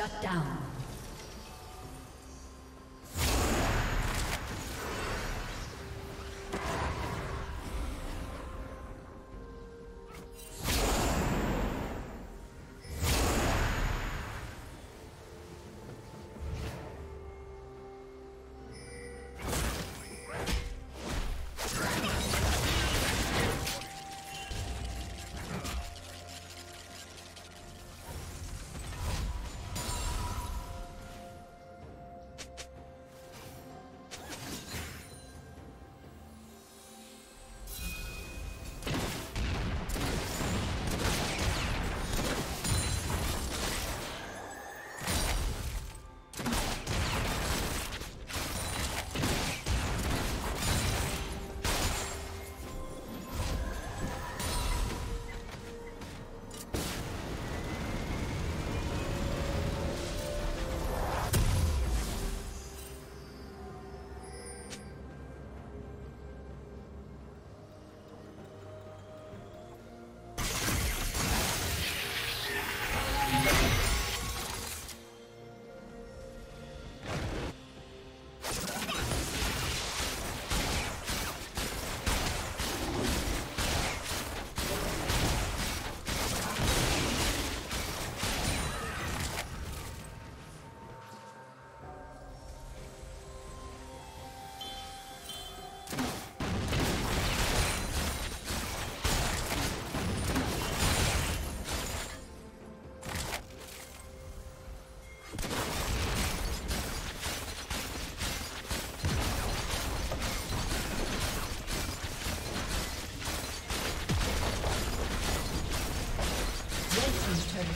Shut down.